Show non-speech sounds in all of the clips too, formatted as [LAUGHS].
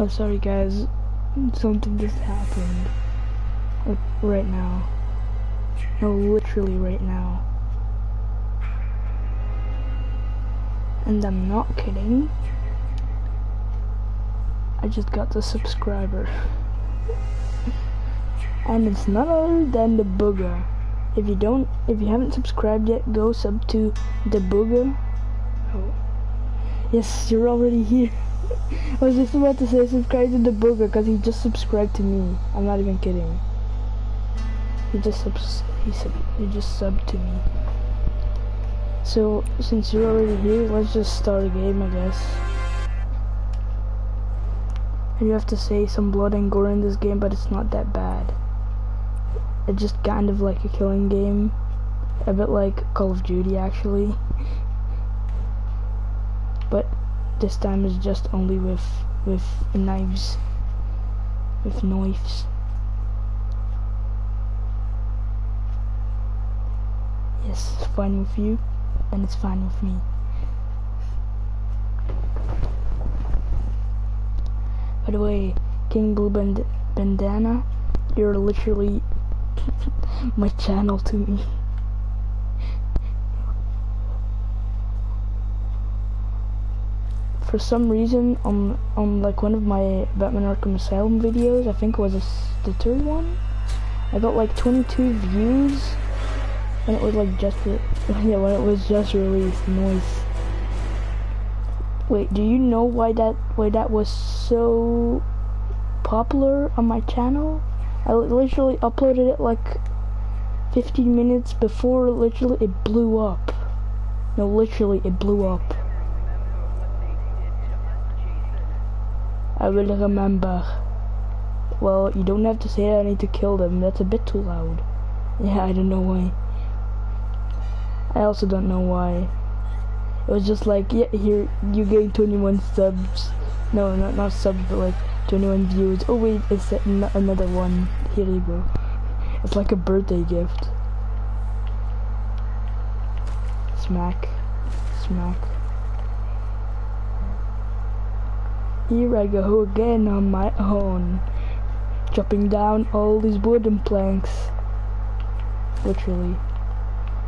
Oh, sorry guys. Something just happened. Like, right now. No, literally right now. And I'm not kidding. I just got the subscriber. and it's none other than the booger. If you don't, if you haven't subscribed yet, go sub to the booger. Oh. Yes, you're already here. I was just about to say subscribe to the booger because he just subscribed to me. I'm not even kidding. He just subs he sub he just subbed to me. So since you're already here, let's just start a game, I guess. And you have to say some blood and gore in this game, but it's not that bad. It's just kind of like a killing game, a bit like Call of Duty actually. But this time is just only with with knives. With knives. Yes it's fine with you and it's fine with me. By the way King Blue Band Bandana you're literally [LAUGHS] my channel to me for some reason on on like one of my Batman Arkham Asylum videos, I think it was a, the one, I got like 22 views when it was like just [LAUGHS] yeah when it was just released. Noise. Wait, do you know why that why that was so popular on my channel? I literally uploaded it like 15 minutes before literally it blew up. No, literally it blew up. I will remember. Well, you don't have to say I need to kill them. That's a bit too loud. Yeah, I don't know why. I also don't know why. It was just like, yeah, here, you gain 21 subs. No, not, not subs, but like 21 views. Oh wait, it's another one. Here you go. It's like a birthday gift. Smack. Smack. Here I go again on my own. Chopping down all these wooden planks. Literally.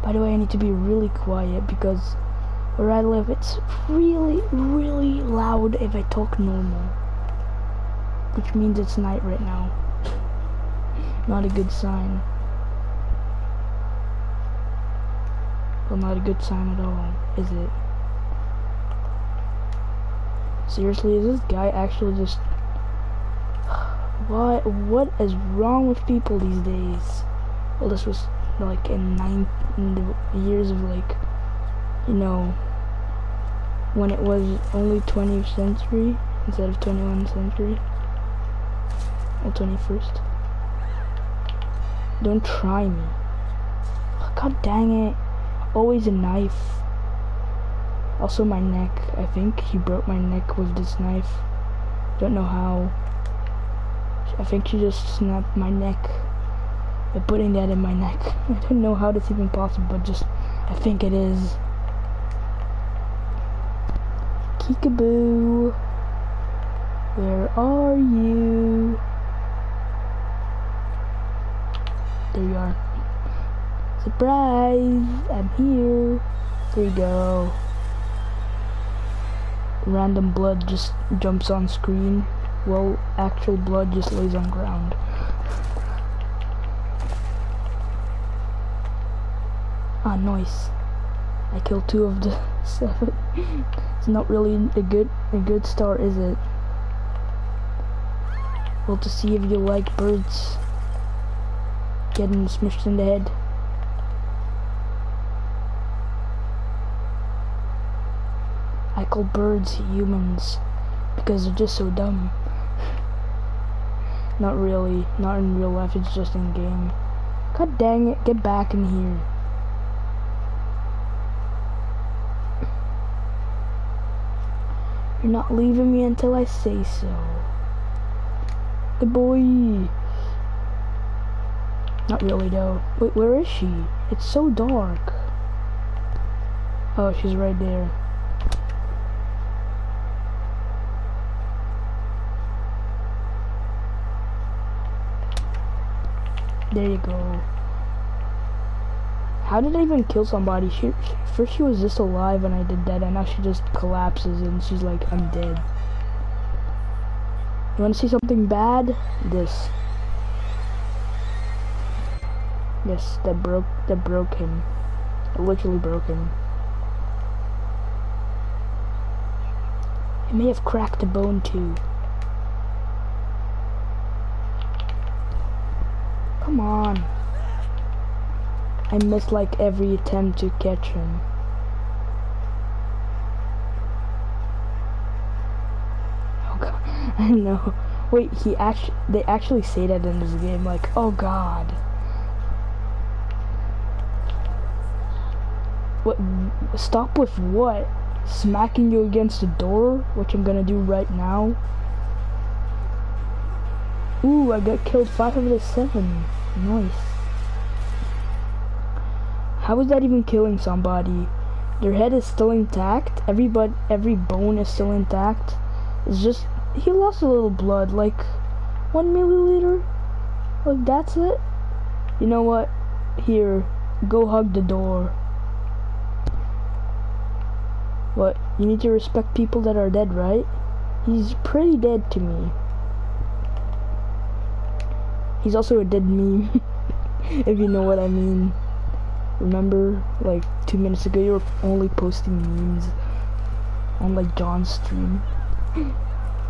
By the way, I need to be really quiet because where I live, it's really, really loud if I talk normal. Which means it's night right now. Not a good sign. Well, not a good sign at all, is it? Seriously, is this guy actually just... What, what is wrong with people these days? Well, this was like in nine years of like, you know, when it was only 20th century instead of 21st century or 21st. Don't try me. God dang it. Always a knife. Also my neck, I think he broke my neck with this knife. Don't know how. I think she just snapped my neck by putting that in my neck. [LAUGHS] I don't know how that's even possible, but just, I think it is. Kikaboo, where are you? There you are. Surprise, I'm here. There you go random blood just jumps on screen well actual blood just lays on ground. Ah, nice. I killed two of the [LAUGHS] seven. it's not really a good a good start, is it? Well, to see if you like birds getting smushed in the head. I call birds humans because they're just so dumb. Not really. Not in real life, it's just in game. God dang it, get back in here. You're not leaving me until I say so. Good boy. Not really though. Wait, where is she? It's so dark. Oh, she's right there. There you go. How did I even kill somebody? She, first she was just alive and I did that, and now she just collapses and she's like, I'm dead. You wanna see something bad? This. Yes, that broke, that broke him. It literally broke him. It may have cracked a bone too. Come on. I missed like every attempt to catch him. Oh god, [LAUGHS] I know. Wait, he actually, they actually say that in this game, like, oh god. What, stop with what? Smacking you against the door, which I'm gonna do right now. Ooh, I got killed 5 out of the 7. Nice. How is that even killing somebody? Their head is still intact. Every but every bone is still intact. It's just he lost a little blood, like one milliliter. Like that's it. You know what? Here, go hug the door. What? You need to respect people that are dead, right? He's pretty dead to me. He's also a dead meme, [LAUGHS] if you know what I mean. Remember, like two minutes ago, you were only posting memes on like John's stream. [LAUGHS]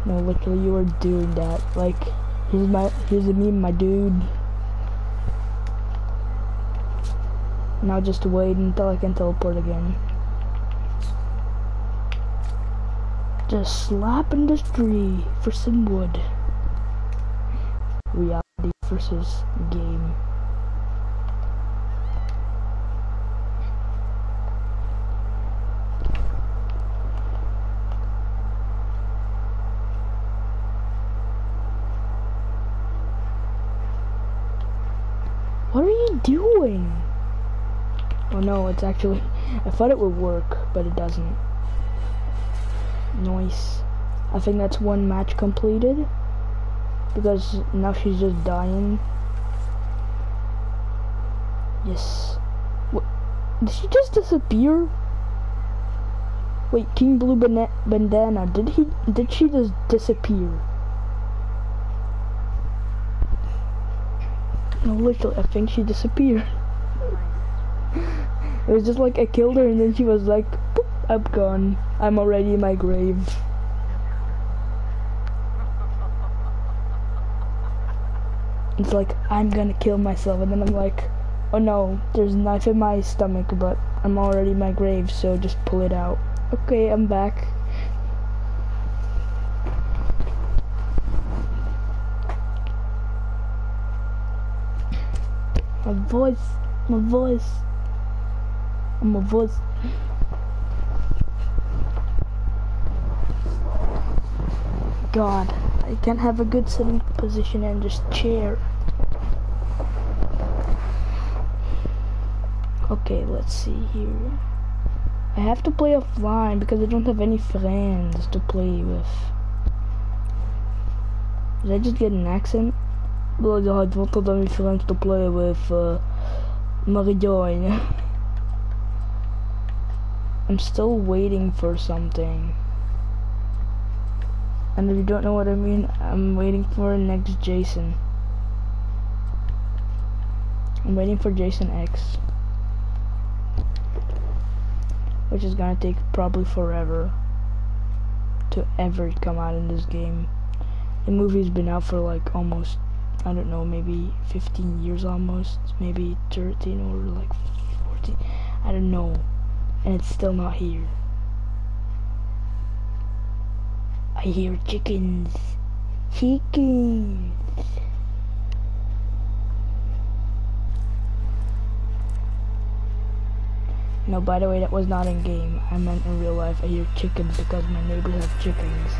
no, literally, you were doing that. Like, here's my here's a meme, my dude. Now just wait until I can teleport again. Just slapping this tree for some wood. Reality versus game. What are you doing? Oh no, it's actually, I thought it would work, but it doesn't. Nice. I think that's one match completed. Because now she's just dying. Yes. What? Did she just disappear? Wait, King Blue Bandana, did he, did she just disappear? No, literally, I think she disappeared. [LAUGHS] it was just like I killed her and then she was like, I'm gone. I'm already in my grave. It's like, I'm gonna kill myself and then I'm like, oh no, there's a knife in my stomach, but I'm already in my grave, so just pull it out. Okay, I'm back. My voice, my voice, my voice. God, I can't have a good sitting position and just chair. Okay, let's see here. I have to play offline because I don't have any friends to play with. Did I just get an accent? Well, I don't have any friends to play with. Uh. [LAUGHS] I'm still waiting for something. And if you don't know what I mean, I'm waiting for next Jason. I'm waiting for Jason X. Which is gonna take probably forever to ever come out in this game. The movie's been out for like almost I don't know, maybe 15 years almost, maybe 13 or like 14, I don't know, and it's still not here. I hear chickens, chickens. No, by the way, that was not in game. I meant in real life. I hear chickens because my neighbors have chickens.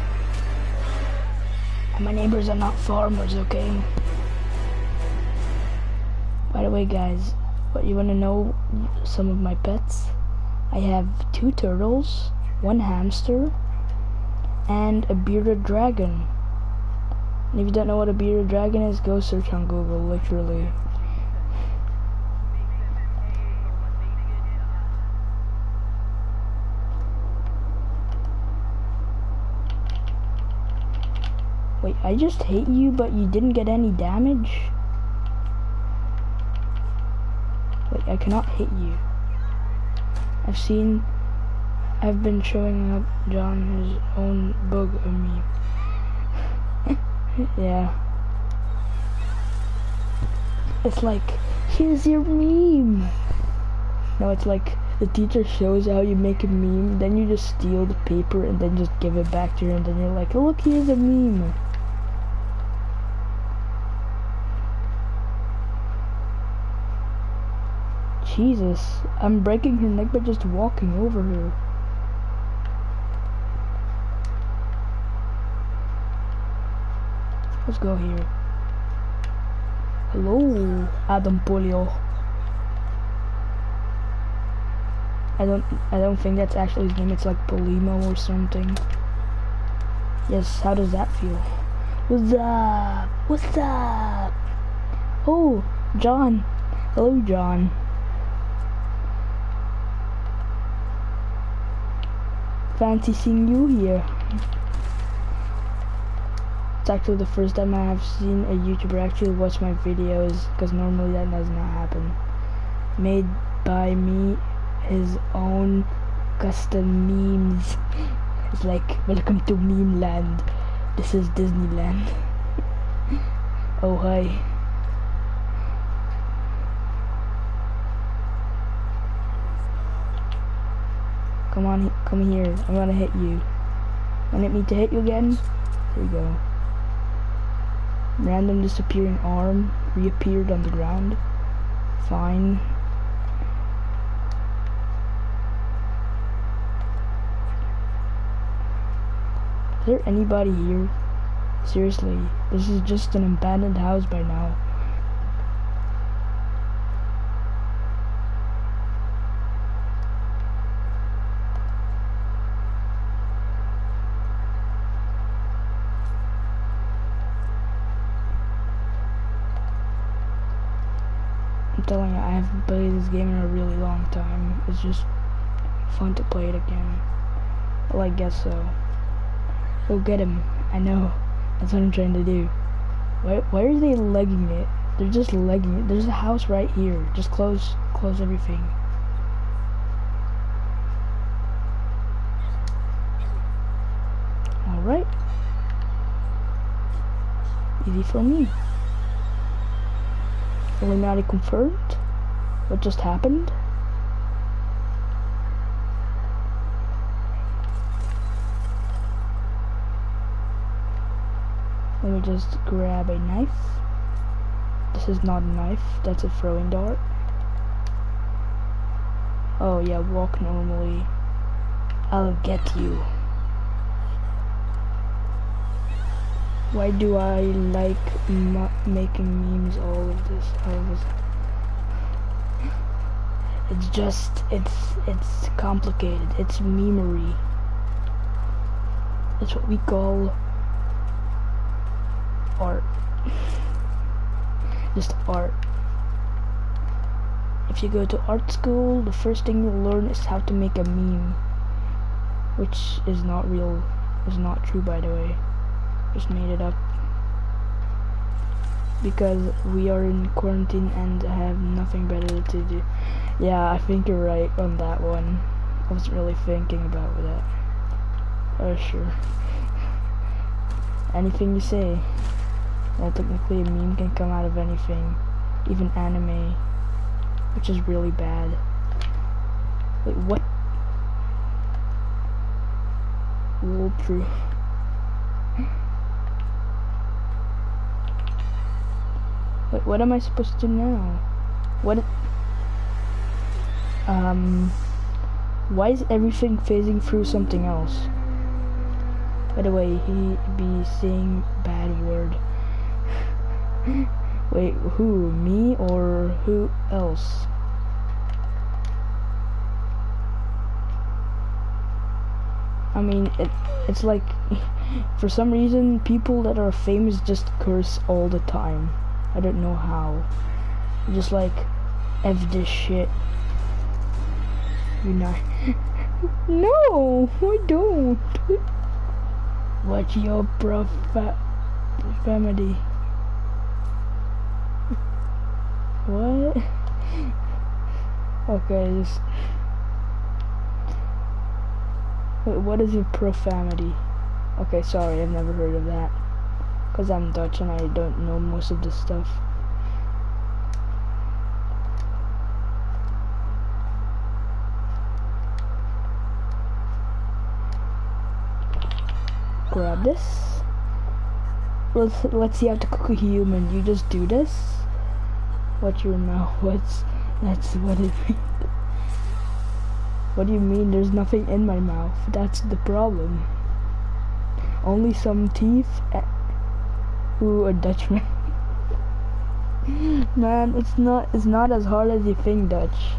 And my neighbors are not farmers, okay? By the way, guys, what you want to know some of my pets? I have two turtles, one hamster, and a bearded dragon. And if you don't know what a bearded dragon is, go search on Google, literally. I just hit you, but you didn't get any damage? Wait, I cannot hit you. I've seen, I've been showing up John his own bug of me. [LAUGHS] yeah. It's like, here's your meme. No, it's like, the teacher shows how you make a meme, then you just steal the paper and then just give it back to her and then you're like, oh, look, here's a meme. Jesus, I'm breaking her neck by just walking over her. Let's go here. Hello, Adam Polio. I don't I don't think that's actually his name, it's like Polimo or something. Yes, how does that feel? What's up? What's up? Oh, John. Hello, John. Fancy seeing you here. It's actually the first time I have seen a YouTuber actually watch my videos, because normally that does not happen. Made by me his own custom memes. [LAUGHS] It's like, welcome to meme land. This is Disneyland. [LAUGHS] oh, hi. Come on, come here. I'm gonna hit you. Want me to hit you again? There you go. Random disappearing arm reappeared on the ground. Fine. Is there anybody here? Seriously, this is just an abandoned house by now. Telling you, I haven't played this game in a really long time. It's just fun to play it again. Well, I guess so. Go get him. I know. That's what I'm trying to do. Why, why are they legging it? They're just legging it. There's a house right here. Just close, close everything. Alright. Easy for me. Illuminati confirmed? What just happened? Let me just grab a knife. This is not a knife, that's a throwing dart. Oh yeah, walk normally. I'll get you. Why do I like making memes all of this? All of this? It's just, it's, it's complicated. It's memery. It's what we call art. [LAUGHS] Just art. If you go to art school, the first thing you'll learn is how to make a meme. Which is not real, is not true by the way. Just made it up. Because we are in quarantine and have nothing better to do. Yeah, I think you're right on that one. I wasn't really thinking about that. Oh, sure. [LAUGHS] Anything you say. Well, technically a meme can come out of anything, even anime, which is really bad. Wait, what? Wolfproof. Wait, what am I supposed to do now? What? Um, why is everything phasing through something else? By the way, he be saying bad word. [LAUGHS] Wait, who? Me or who else? I mean, it, it's like, [LAUGHS] for some reason, people that are famous just curse all the time. I don't know how. Just like, F this shit. You know. [LAUGHS] no, I don't. What's your profile? Family. What? Okay, just... Wait, what is a profanity? Okay, sorry, I've never heard of that. Because I'm Dutch and I don't know most of this stuff. Grab this. Let's let's see how to cook a human. You just do this. What's your mouth? [LAUGHS] What's that's what it means. What do you mean there's nothing in my mouth? That's the problem. Only some teeth. Eh, Ooh, a Dutchman. [LAUGHS] Man, it's not it's not as hard as you think, Dutch.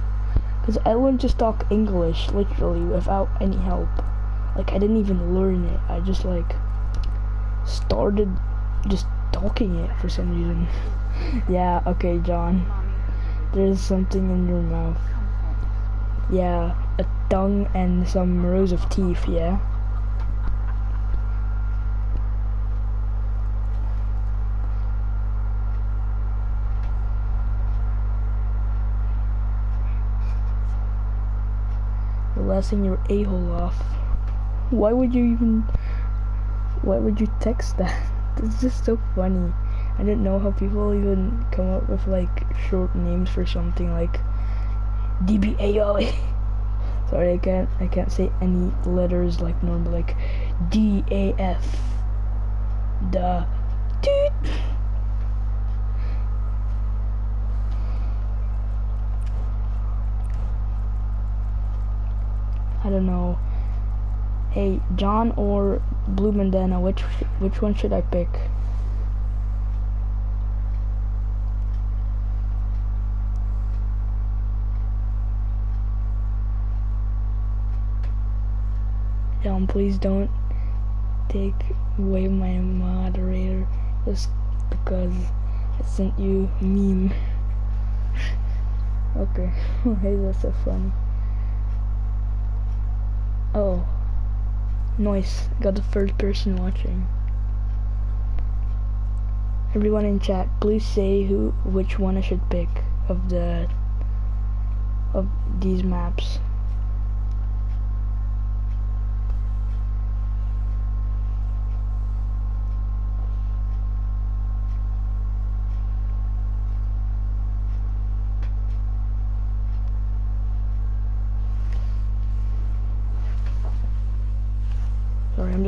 Cause I learned to talk English literally without any help. Like I didn't even learn it. I just like started just talking it for some reason. [LAUGHS] yeah, okay, John. There's something in your mouth. Yeah, a tongue and some rows of teeth, yeah? You're your a-hole off. Why would you even... Why would you text that? [LAUGHS] It's just so funny. I didn't know how people even come up with like short names for something like DBAO. [LAUGHS] Sorry, I can't I can't say any letters like normal like D A F. The dude. Don't know. Hey, John or Blue Bandana, which which one should I pick? John, please don't take away my moderator just because I sent you meme. [LAUGHS] okay, [LAUGHS] hey, that's so funny. Oh, nice. Got the first person watching. Everyone in chat, please say who, which one I should pick of the, of these maps.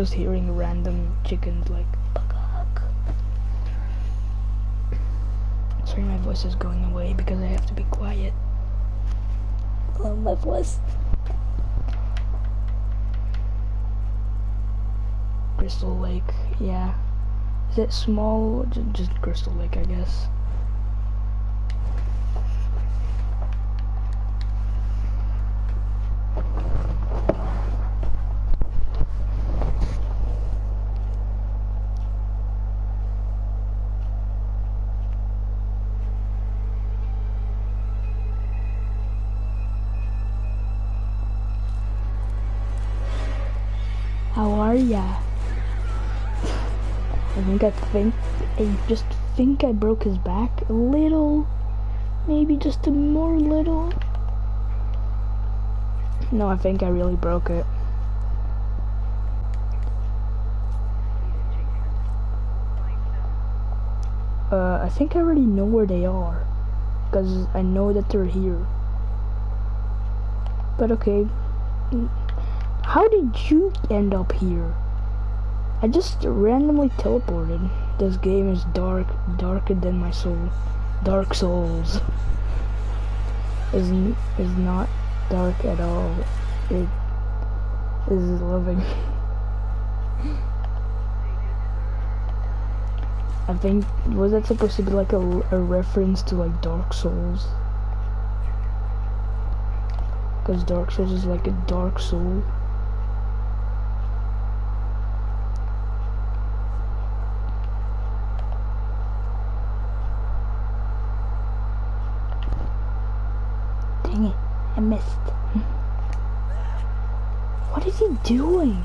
Just hearing random chickens like Sorry, my voice is going away because I have to be quiet. Love my voice. Crystal Lake, yeah. Is it small? Just Crystal Lake, I guess. I broke his back a little. Maybe just a more little. No, I think I really broke it. Uh, I think I already know where they are. Because I know that they're here. But okay. How did you end up here? I just randomly teleported. This game is dark, darker than my soul. Dark Souls is is not dark at all. It is loving. [LAUGHS] I think was that supposed to be like a, a reference to like Dark Souls? Because Dark Souls is like a dark soul. Dang it, I missed. What is he doing?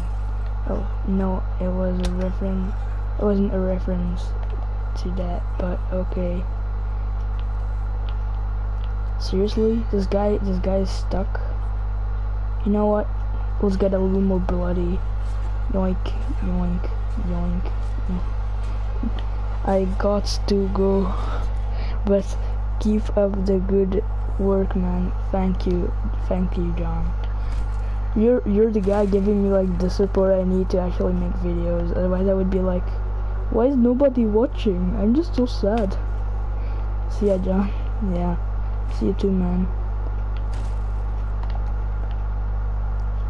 Oh, no, it was a reference It wasn't a reference to that, but okay. Seriously? This guy, this guy is stuck? You know what? Let's get a little more bloody. Yoink, yoink, yoink. I got to go. But keep up the good work, man. Thank you. Thank you, John. You're you're the guy giving me like the support I need to actually make videos. Otherwise I would be like, why is nobody watching? I'm just so sad. See ya, John. Yeah. See you too, man.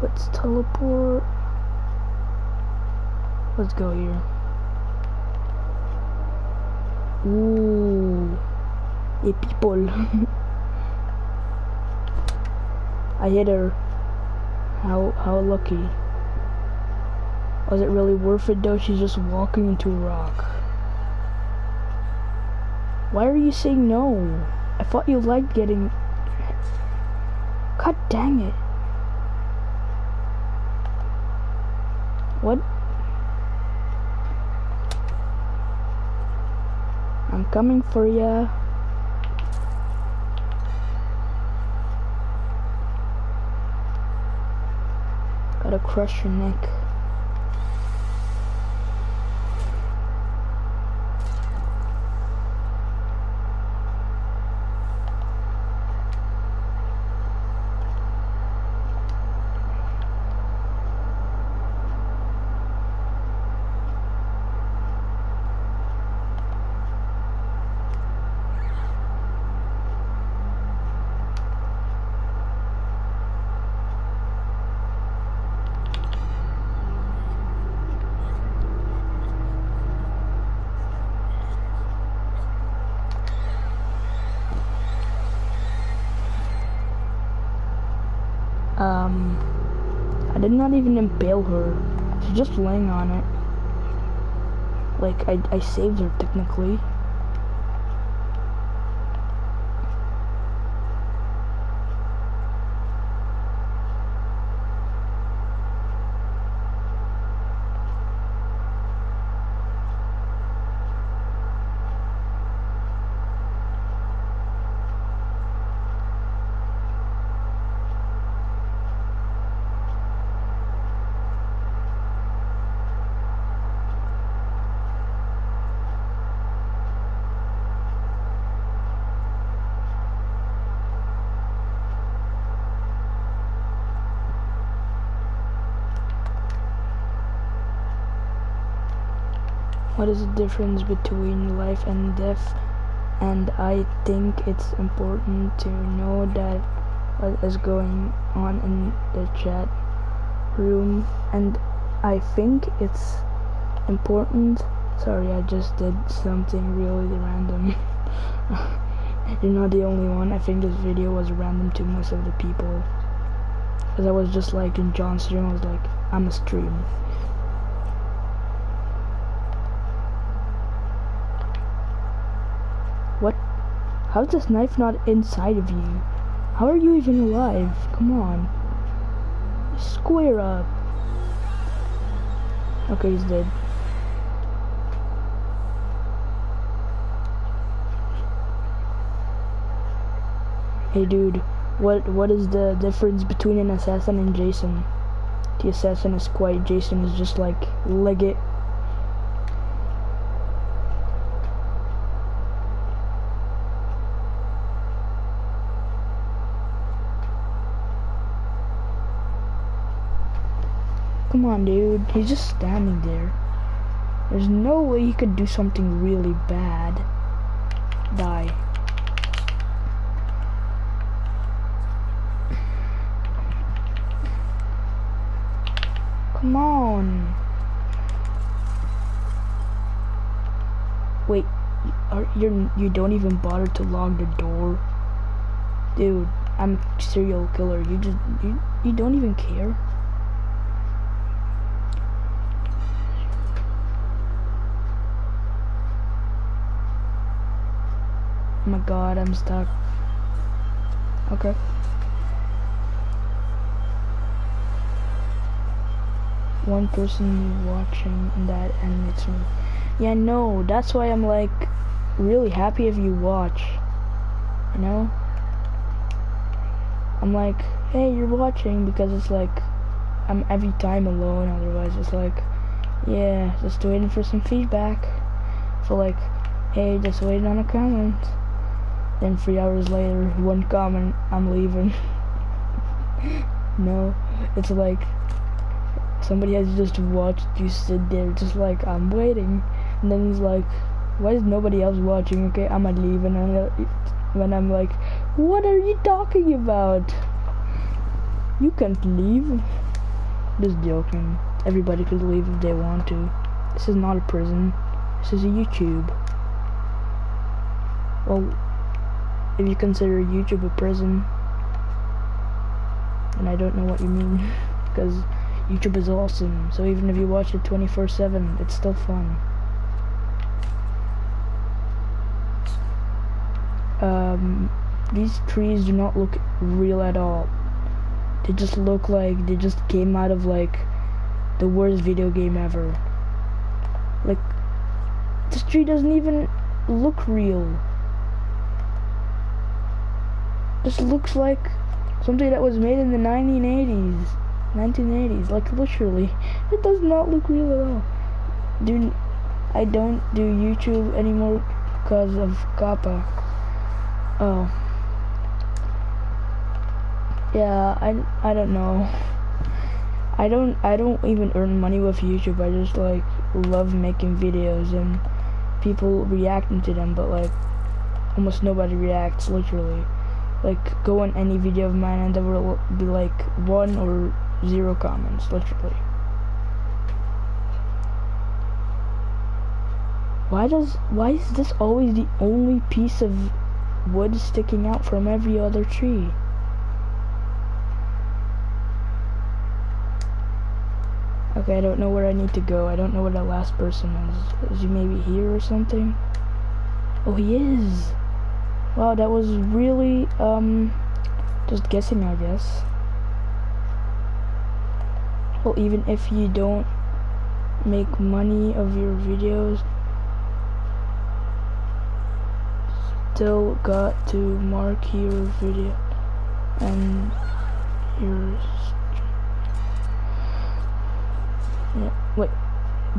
Let's teleport. Let's go here. Ooh. A people. [LAUGHS] I hit her. How how lucky. Was it really worth it though? She's just walking into a rock. Why are you saying no? I thought you liked getting... God dang it. What? I'm coming for ya. Gotta crush not even impale her. She's just laying on it. Like, I, I saved her technically. What is the difference between life and death? And I think it's important to know that what is going on in the chat room. And I think it's important. Sorry I just did something really random. [LAUGHS] You're not the only one. I think this video was random to most of the people. Because I was just like in John's stream I was like I'm a stream What? How's this knife not inside of you? How are you even alive? Come on. Square up. Okay, he's dead. Hey dude, what what is the difference between an assassin and Jason? The assassin is quiet, Jason is just like leg it on, dude. He's just standing there. There's no way he could do something really bad. Die. Come on. Wait, are you you don't even bother to lock the door? Dude, I'm a serial killer. You just you you don't even care. Oh my god, I'm stuck. Okay. One person watching that and it's me. Yeah, no, that's why I'm like really happy if you watch. You know? I'm like, hey, you're watching because it's like I'm every time alone. Otherwise, it's like, yeah, just waiting for some feedback. For like, hey, just waiting on a comment. Then three hours later, one comment, I'm leaving. [LAUGHS] no, it's like somebody has just watched you sit there, just like I'm waiting, and then he's like, why is nobody else watching? Okay, I'm gonna leave, and then when I'm like, what are you talking about? You can't leave. Just joking. Everybody could leave if they want to. This is not a prison. This is a YouTube. Well, if you consider YouTube a prison, and I don't know what you mean, [LAUGHS] because YouTube is awesome, so even if you watch it 24-7, it's still fun. Um, these trees do not look real at all. They just look like they just came out of like the worst video game ever. Like, this tree doesn't even look real. This looks like something that was made in the 1980s. 1980s, like literally. [LAUGHS] It does not look real at all. Dude, I don't do YouTube anymore because of COPPA. Oh. Yeah, I, I don't know. I don't I don't even earn money with YouTube. I just like love making videos and people reacting to them, but like almost nobody reacts literally. Like go on any video of mine and there will be like one or zero comments literally. Why does why is this always the only piece of wood sticking out from every other tree? Okay, I don't know where I need to go. I don't know where the last person is. Is he maybe here or something? Oh, he is. Wow, that was really, um, just guessing, I guess. Well, even if you don't make money of your videos, still got to mark your video and your yeah, wait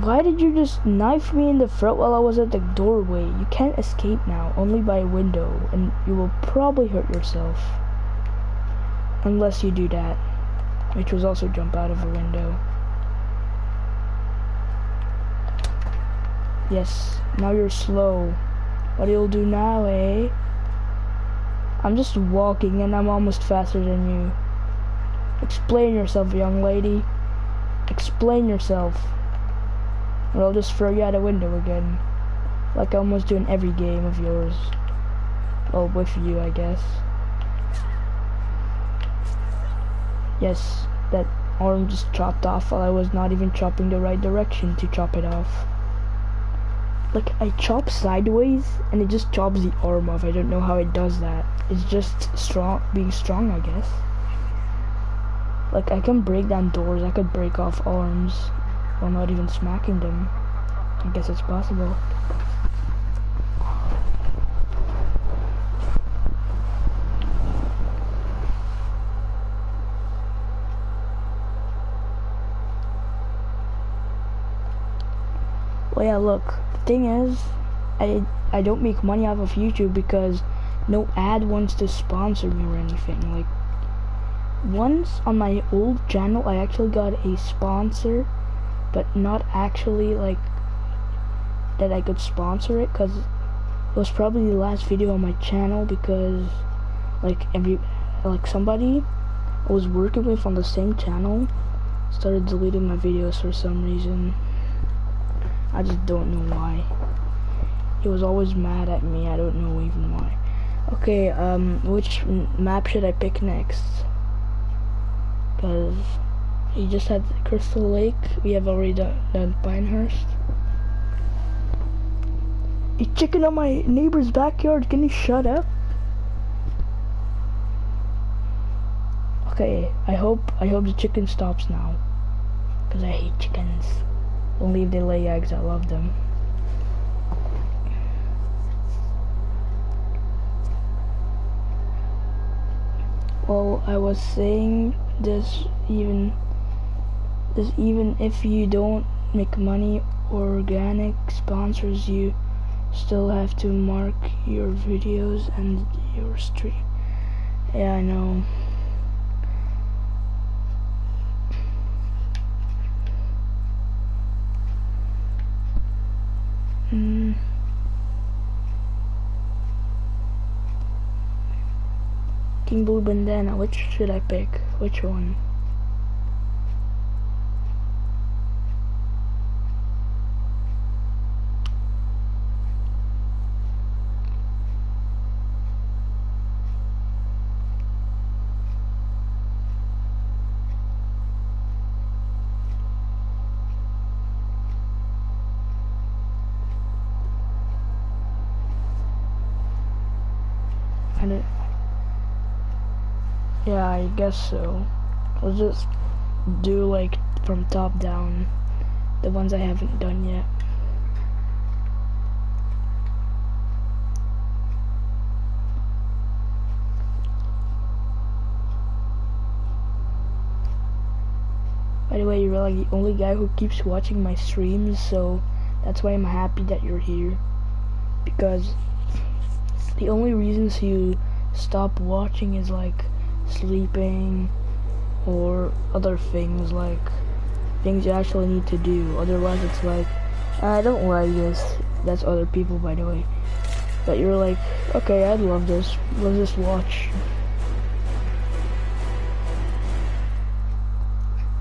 why did you just knife me in the throat while I was at the doorway you can't escape now only by a window and you will probably hurt yourself unless you do that which was also jump out of a window yes now you're slow what do you'll do now, eh? I'm just walking and I'm almost faster than you. Explain yourself, young lady. Explain yourself. Or I'll just throw you out a window again. Like I almost do in every game of yours. Well, with you, I guess. Yes, that arm just chopped off while I was not even chopping the right direction to chop it off like I chop sideways and it just chops the arm off. I don't know how it does that. It's just strong, being strong, I guess. Like I can break down doors. I could break off arms while not even smacking them. I guess it's possible. Well, yeah, look the thing is, I I don't make money off of YouTube because no ad wants to sponsor me or anything. Like once on my old channel, I actually got a sponsor, but not actually like that I could sponsor it because it was probably the last video on my channel because like every like somebody I was working with on the same channel started deleting my videos for some reason. I just don't know why. He was always mad at me. I don't know even why. Okay, um, which map should I pick next? Because you just had Crystal Lake. We have already done, done Pinehurst. You chicken on my neighbor's backyard. Can you shut up? Okay, I hope I hope the chicken stops now, cause I hate chickens. Only if they lay eggs. I love them. Well, I was saying this even this even if you don't make money organic sponsors you still have to mark your videos and your stream. Yeah, I know. Mm. King Blue Bandana, which should I pick? Which one? Yeah, I guess so. I'll just do like from top down the ones I haven't done yet. By the way, you're like the only guy who keeps watching my streams, so that's why I'm happy that you're here. Because the only reasons you stop watching is like sleeping or other things like things you actually need to do. Otherwise it's like ah, I don't like this. That's other people by the way. But you're like okay I love this. Let's just watch.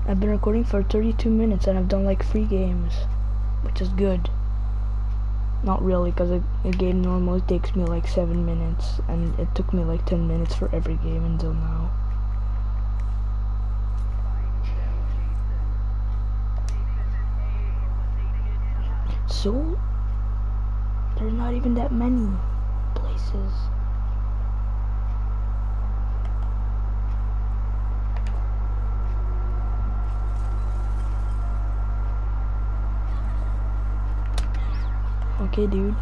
I've been recording for 32 minutes and I've done like three games which is good not really, because a, a, game normally takes me like 7 minutes, and it took me like 10 minutes for every game until now. So, there's not even that many places. Okay, dude.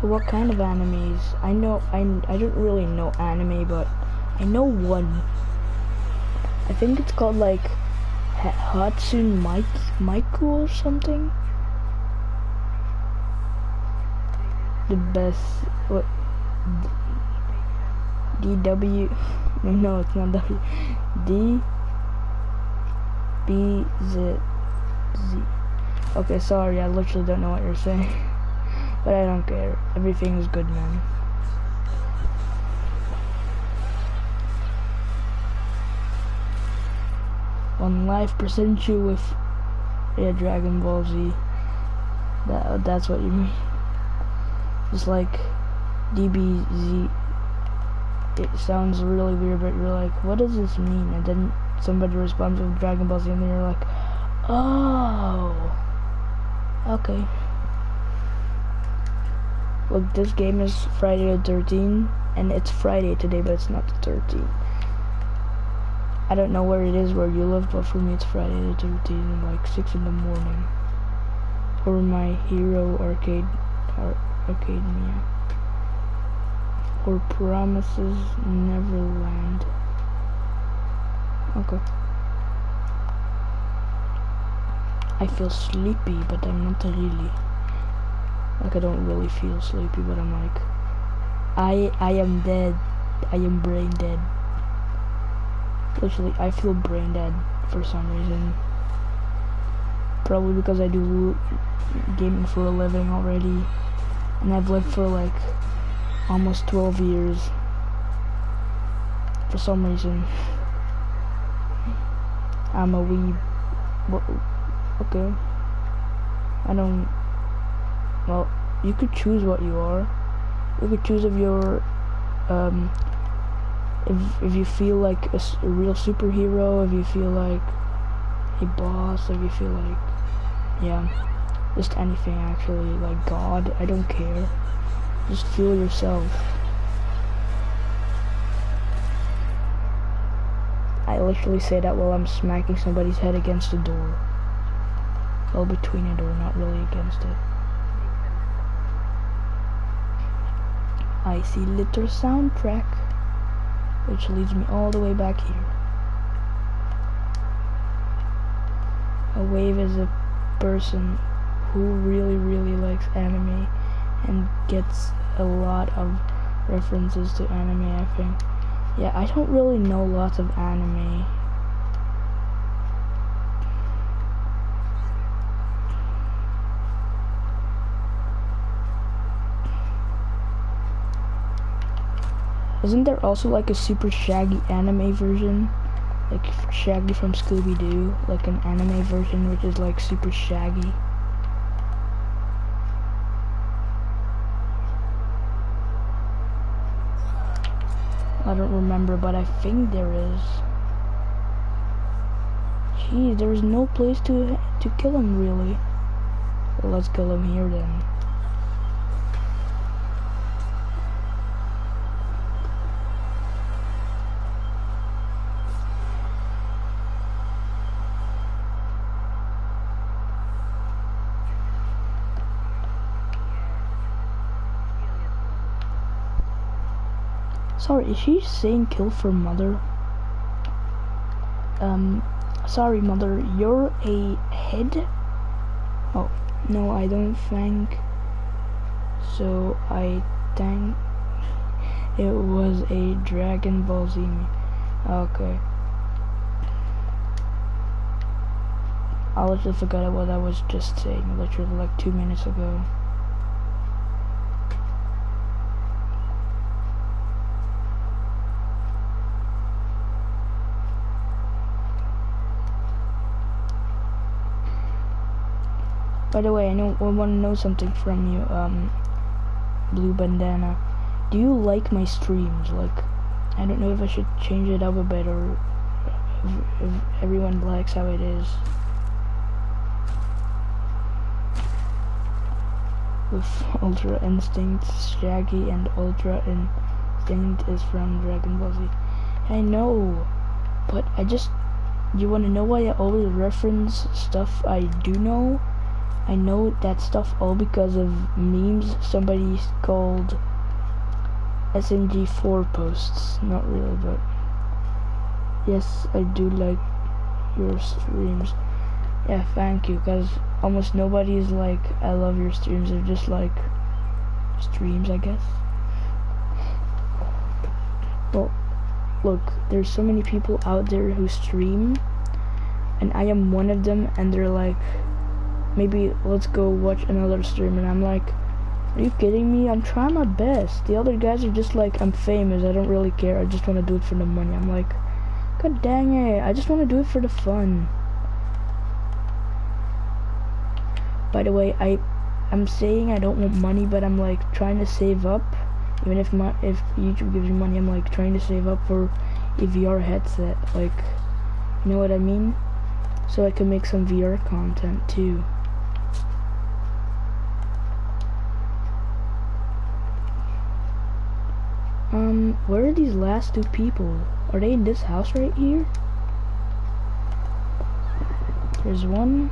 What kind of animes? I know, I, I don't really know anime, but I know one. I think it's called like Hatsune Miku or something. The best, what, DW, [LAUGHS] no, it's not W, D, B, Z, Z. Okay, sorry, I literally don't know what you're saying. [LAUGHS] But I don't care. Everything is good, man. One life presents you with yeah, Dragon Ball Z. That that's what you mean. Just like DBZ. It sounds really weird, but you're like, what does this mean? And then somebody responds with Dragon Ball Z, and then you're like, Oh. Okay. Look, this game is Friday the 13th, and it's Friday today, but it's not the 13th. I don't know where it is where you live, but for me it's Friday the 13th, like 6 in the morning. Or my Hero Arcade, Ar Arcademia. Or Promises Neverland. Okay. I feel sleepy, but I'm not really. Like I don't really feel sleepy, but I'm like, I I am dead. I am brain dead. Literally, I feel brain dead for some reason. Probably because I do gaming for a living already, and I've lived for like almost 12 years. For some reason, I'm a weeb. Okay. I don't... Well, you could choose what you are. You could choose if you're... Um, if, if you feel like a, a real superhero, if you feel like a boss, if you feel like... Yeah. Just anything, actually. Like God, I don't care. Just feel yourself. I literally say that while I'm smacking somebody's head against the door well between it or not really against it. I see little soundtrack, which leads me all the way back here. A wave is a person who really, really likes anime and gets a lot of references to anime, I think. Yeah, I don't really know lots of anime. Isn't there also like a super shaggy anime version? Like Shaggy from Scooby-Doo, like an anime version which is like super shaggy. I don't remember, but I think there is. Jeez, there is no place to to kill him really. Let's kill him here then. Sorry, is she saying kill for mother? Um, sorry mother, you're a head? Oh, no, I don't think so. I think it was a Dragon Ball Z. Okay. I literally forgot what I was just saying, literally like two minutes ago. By the way, I know I want to know something from you, um, Blue Bandana. Do you like my streams? Like, I don't know if I should change it up a bit or if, if everyone likes how it is. With [LAUGHS] Ultra Instinct, Shaggy, and Ultra Instinct is from Dragon Ball Z. I know, but I just, you want to know why I always reference stuff I do know? I know that stuff all because of memes somebody called SMG4 posts. Not really, but yes, I do like your streams. Yeah, thank you, because almost nobody is like, I love your streams. They're just like streams, I guess. Well, look, there's so many people out there who stream, and I am one of them, and they're like, maybe let's go watch another stream. And I'm like, are you kidding me? I'm trying my best. The other guys are just like, I'm famous. I don't really care. I just want to do it for the money. I'm like, god dang it. I just want to do it for the fun. By the way, I, I'm saying I don't want money, but I'm like trying to save up. Even if my, if YouTube gives me money, I'm like trying to save up for a VR headset. Like, you know what I mean? So I can make some VR content too. Um, where are these last two people? Are they in this house right here? There's one.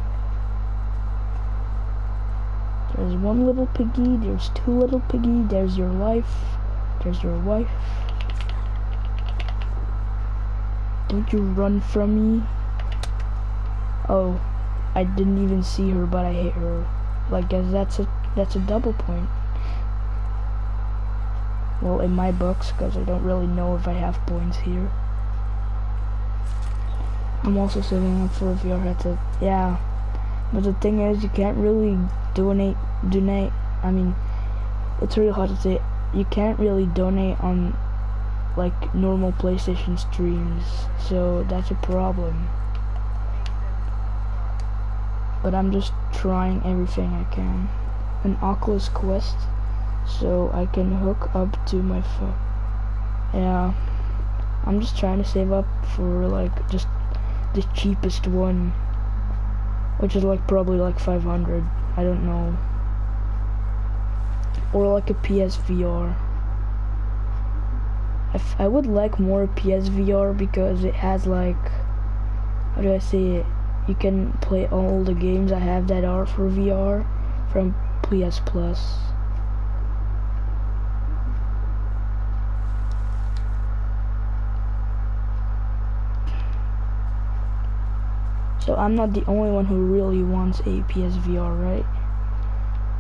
There's one little piggy, there's two little piggy, there's your life, there's your wife. Don't you run from me. Oh, I didn't even see her, but I hit her. Like, that's a that's a double point. Well, in my books, because I don't really know if I have points here. I'm also saving up for a VR headset. Uh, yeah, but the thing is, you can't really donate, donate, I mean, it's really hard to say, you can't really donate on, like, normal PlayStation streams, so that's a problem. But I'm just trying everything I can. An Oculus Quest so I can hook up to my phone. Yeah, I'm just trying to save up for like just the cheapest one, which is like probably like 500. I don't know, or like a PSVR. I, I would like more PSVR because it has like, how do I say it? You can play all the games I have that are for VR from PS Plus. So I'm not the only one who really wants a PSVR, right?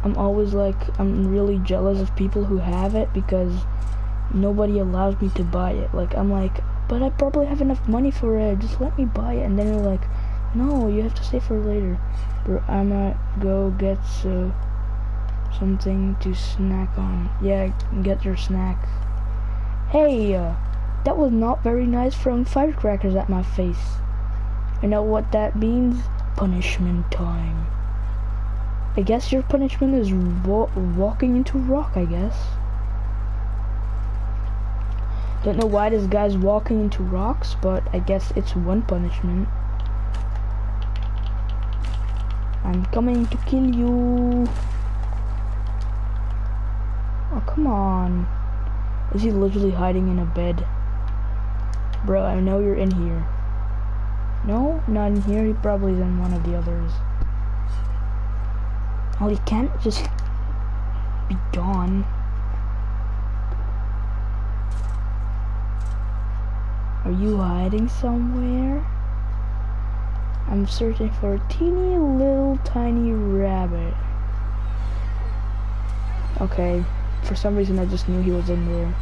I'm always like, I'm really jealous of people who have it because nobody allows me to buy it. Like, I'm like, but I probably have enough money for it, just let me buy it. And then they're like, no, you have to save for later. Bro, I'ma go get so something to snack on. Yeah, get your snack. Hey, uh, that was not very nice throwing firecrackers at my face. You know what that means? Punishment time. I guess your punishment is wa walking into rock, I guess. Don't know why this guy's walking into rocks, but I guess it's one punishment. I'm coming to kill you. Oh, come on. Is he literally hiding in a bed? Bro, I know you're in here. No, not in here. He probably is in one of the others. Oh, he can't just be gone. Are you hiding somewhere? I'm searching for a teeny little tiny rabbit. Okay, for some reason I just knew he was in there.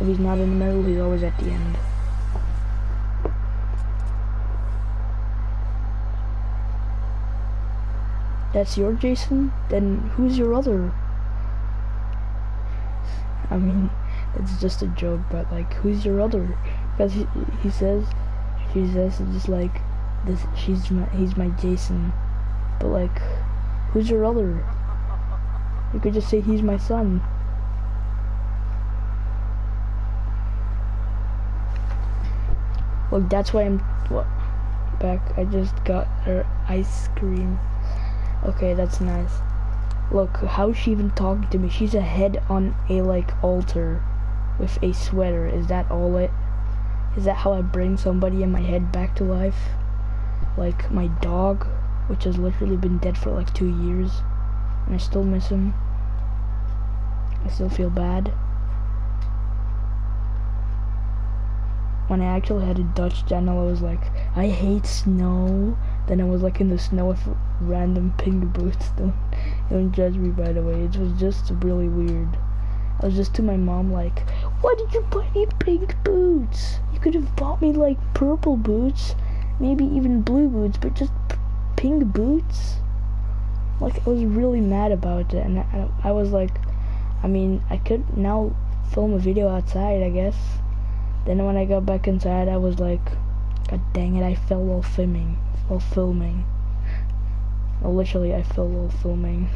If he's not in the middle, he's always at the end. That's your Jason? Then who's your other? I mean, it's just a joke, but like, who's your other? Because he, he says, she says just like, this, she's my, he's my Jason. But like, who's your other? You could just say he's my son. Look, that's why I'm, what, back, I just got her ice cream. Okay, that's nice. Look, how's she even talking to me? She's a head on a, like, altar with a sweater. Is that all it? Is that how I bring somebody in my head back to life? Like my dog, which has literally been dead for like two years, and I still miss him. I still feel bad. When I actually had a Dutch channel, I was like, I hate snow. Then I was like in the snow with random pink boots. Don't, don't judge me by the way. It was just really weird. I was just to my mom like, why did you buy me pink boots? You could have bought me like purple boots, maybe even blue boots, but just pink boots? Like, I was really mad about it, and I, I was like, I mean, I could now film a video outside, I guess. Then when I got back inside, I was like, God dang it, I fell while filming. While filming. Literally, I fell while filming.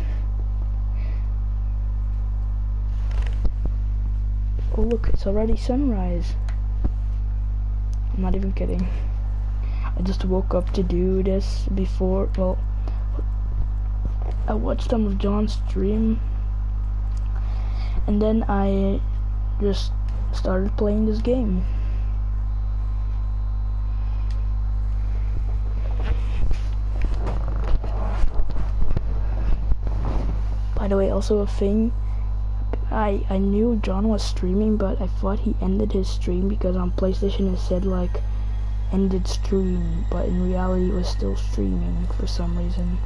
Oh look, it's already sunrise. I'm not even kidding. I just woke up to do this before, well, I watched some of John's stream, and then I just started playing this game. By the way, also a thing I I knew John was streaming, but I thought he ended his stream because on PlayStation it said like ended stream, but in reality it was still streaming for some reason.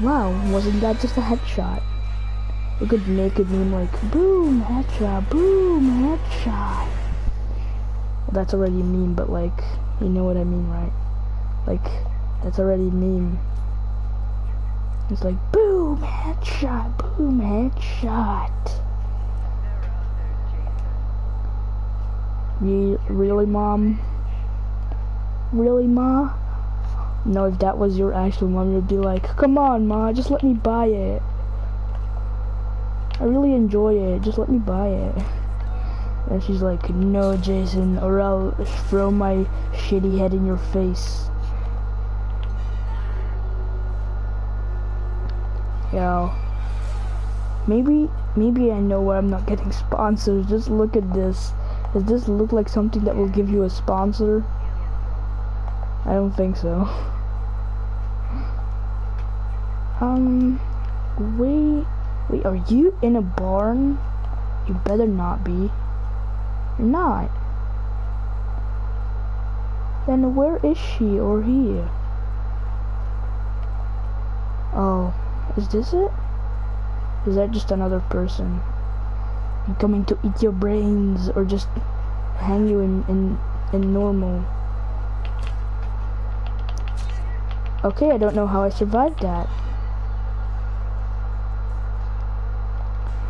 Wow, wasn't that just a headshot? Could make it mean like boom headshot, boom headshot. Well, that's already a meme, but like you know what I mean, right? Like that's already a meme. It's like boom, headshot, boom, headshot. Ye really, mom? Really, ma? No, if that was your actual mom, you'd be like, come on, ma, just let me buy it. I really enjoy it, just let me buy it. And she's like, no, Jason, or I'll throw my shitty head in your face. Yo. Maybe, maybe I know why I'm not getting sponsors. Just look at this. Does this look like something that will give you a sponsor? I don't think so. [LAUGHS] Um, wait, wait, are you in a barn? You better not be. You're not. Then where is she or he? Oh, is this it? Is that just another person? Coming to eat your brains or just hang you in, in, in normal. Okay, I don't know how I survived that.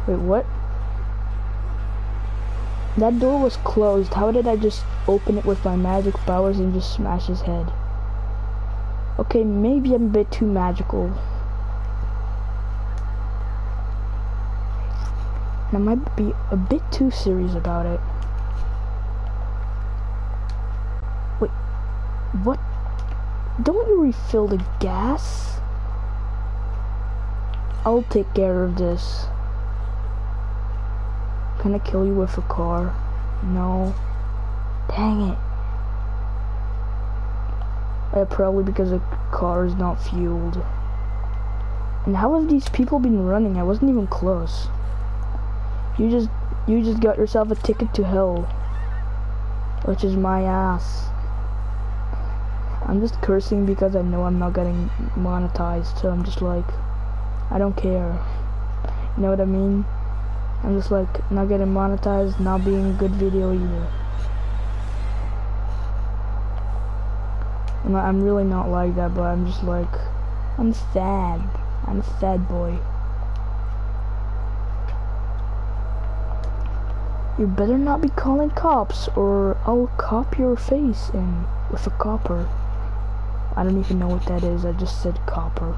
Wait, what? That door was closed. How did I just open it with my magic powers and just smash his head? Okay, maybe I'm a bit too magical. I might be a bit too serious about it. Wait, what? Don't you refill the gas? I'll take care of this. Can I kill you with a car? No. Dang it. Uh, probably because the car is not fueled. And how have these people been running? I wasn't even close. You just, you just got yourself a ticket to hell. Which is my ass. I'm just cursing because I know I'm not getting monetized, so I'm just like, I don't care. You know what I mean? I'm just like not getting monetized, not being a good video either. I'm, really not like that, but I'm just like, I'm sad. I'm a sad boy. You better not be calling cops or I'll cop your face in with a copper. I don't even know what that is, I just said copper.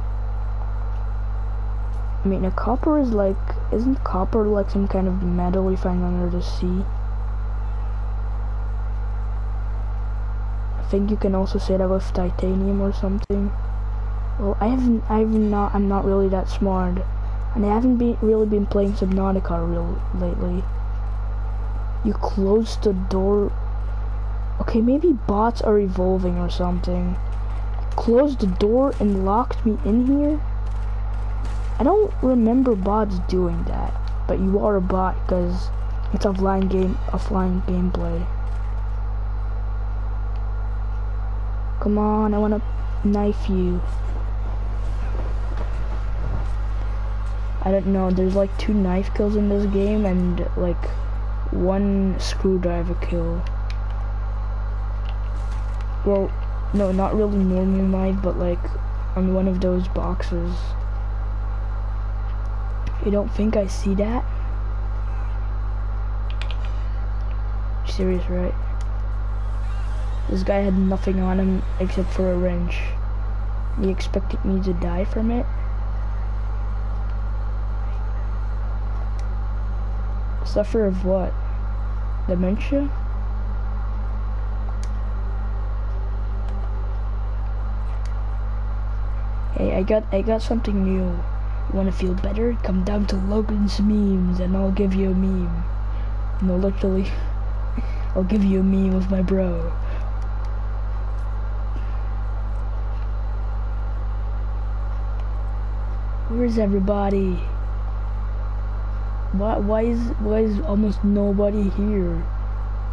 I mean, a copper is like, isn't copper like some kind of metal we find under the sea? I think you can also say that with titanium or something. Well, I haven't, I've not, I'm not really that smart, and I haven't been really been playing Subnautica real lately. You closed the door. Okay, maybe bots are evolving or something. Closed the door and locked me in here. I don't remember bots doing that, but you are a bot because it's offline game, offline gameplay. Come on, I wanna knife you. I don't know, there's like two knife kills in this game and like one screwdriver kill. Well, no, not really normal knife, but like on one of those boxes. You don't think I see that? Serious, right? This guy had nothing on him except for a wrench. He expected me to die from it? Suffer of what? Dementia? Hey, I got I got something new. Wanna feel better? Come down to Logan's memes and I'll give you a meme. No, literally, [LAUGHS] I'll give you a meme with my bro. Where's everybody? Why, why is why is almost nobody here?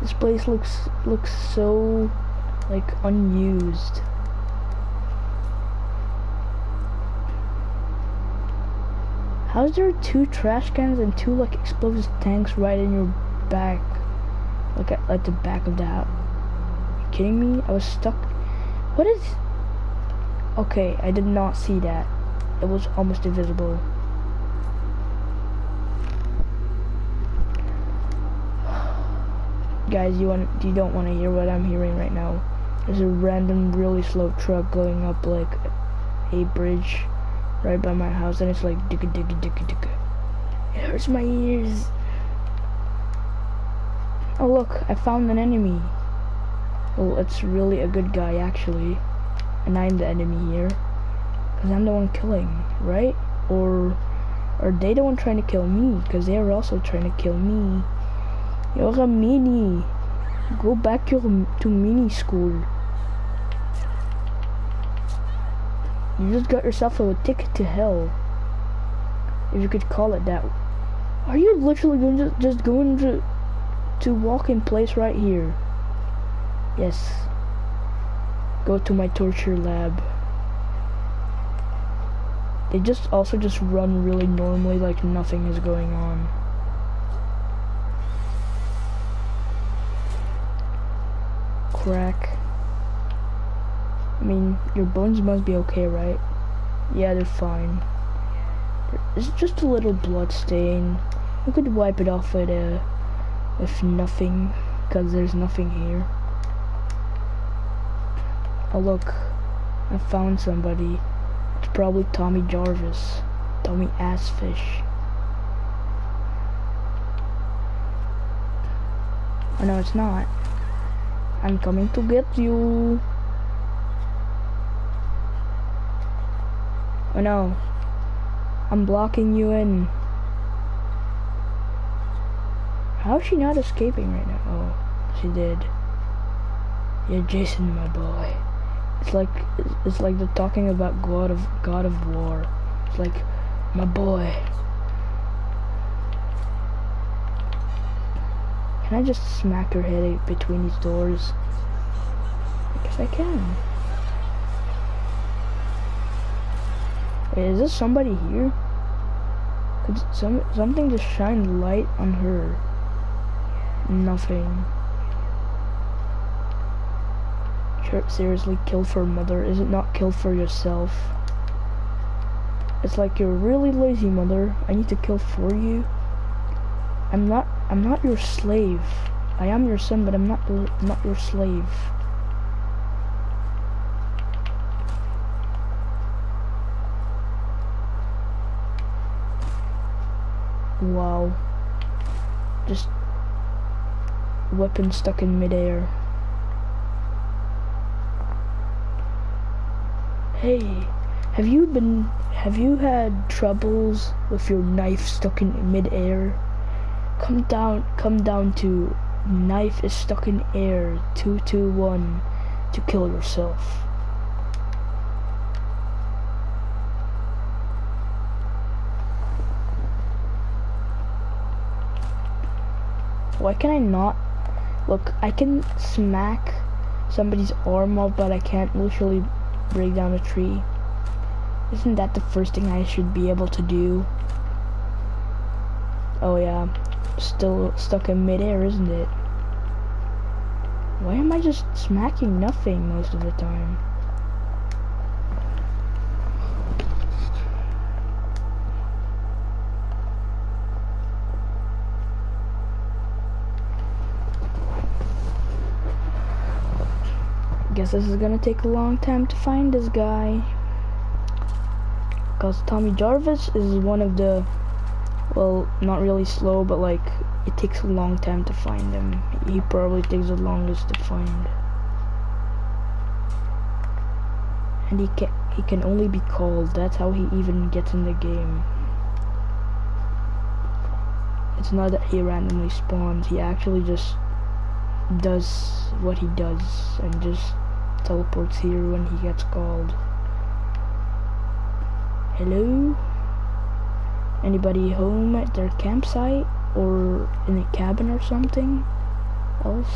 This place looks looks so like unused. How's there two trash cans and two like explosive tanks right in your back? Like at, at the back of that. house. You kidding me? I was stuck. What is? Okay, I did not see that. It was almost invisible. Guys, you want you don't want to hear what I'm hearing right now. There's a random really slow truck going up like a bridge right by my house and it's like digga digga digga digga. It hurts my ears. Oh look, I found an enemy. Well, it's really a good guy actually. And I'm the enemy here. Because I'm the one killing, right? Or are they the one trying to kill me? Because they are also trying to kill me. You're a mini. Go back to, to mini school. You just got yourself a ticket to hell. If you could call it that. Are you literally going to just going to to walk in place right here? Yes. go to my torture lab. They just also just run really normally like nothing is going on. Crack. I mean, your bones must be okay, right? Yeah, they're fine. It's just a little blood stain. We could wipe it off with a, with nothing, because there's nothing here. Oh look, I found somebody. It's probably Tommy Jarvis. Tommy Assfish. Oh no, it's not. I'm coming to get you. Oh no. I'm blocking you in. How is she not escaping right now? Oh, she did. Yeah, Jason, my boy. It's like it's like they're talking about God of God of War. It's like my boy. Can I just smack her head between these doors? I guess I can. Wait, is this somebody here? Could some something just shine light on her? Nothing. seriously kill for mother? Is it not kill for yourself? It's like you're really lazy, mother. I need to kill for you. I'm not. I'm not your slave. I am your son, but I'm not. Not your slave. Wow. Just weapon stuck in midair. Hey, have you been, have you had troubles with your knife stuck in midair? Come down, come down to knife is stuck in air 221 to kill yourself. Why can I not? Look, I can smack somebody's arm off, but I can't literally break down a tree. Isn't that the first thing I should be able to do? Oh yeah, still stuck in midair, isn't it? Why am I just smacking nothing most of the time? Guess this is gonna take a long time to find this guy. Because Tommy Jarvis is one of the, well, not really slow, but like, it takes a long time to find him. He probably takes the longest to find. And he can, he can only be called, that's how he even gets in the game. It's not that he randomly spawns, he actually just does what he does and just teleports here when he gets called. Hello? Anybody home at their campsite or in a cabin or something else?